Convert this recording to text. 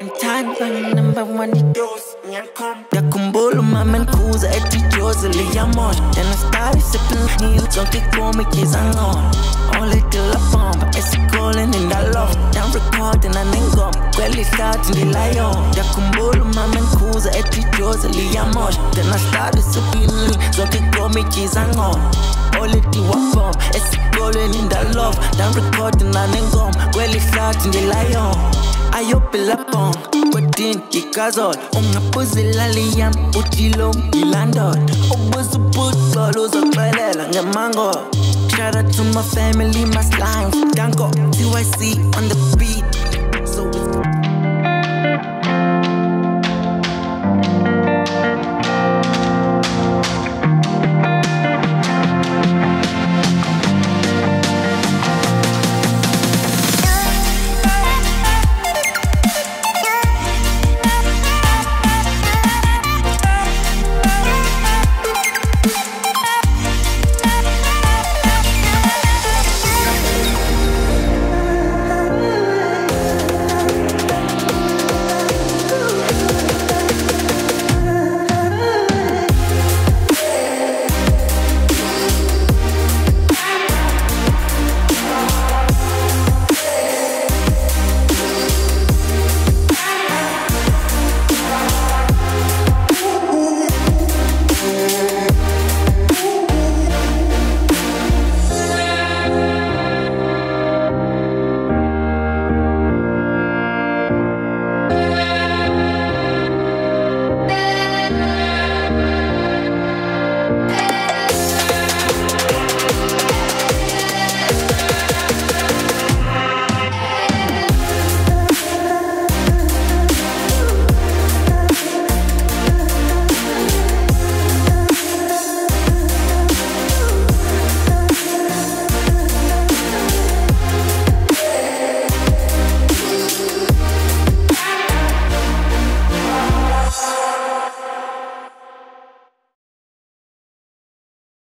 Bang number one idosi Ngiyakhumbula umama enkhuza ethi ijozi liyamosha Then I started sipping lean zonke kume ngizangona Olidila bomba esikoleni ndalofa Down recording anengoma kweli hlathi ndilayon Ngiyakhumbula umama enkhuza ethi ijozi liyamosha Then I started sipping lean zonke kume ngizangona Olidiwa bomba esikoleni ndalofa Down recording anengoma kweli hlathi ndilayon ayobhela bong kwadini ngikazolo ungaphuzela liyam utilo ngilandoda ubuza ubutolo uzoxelela ngemango. Shout out to my family, my slime, Danko, TYC on the beat.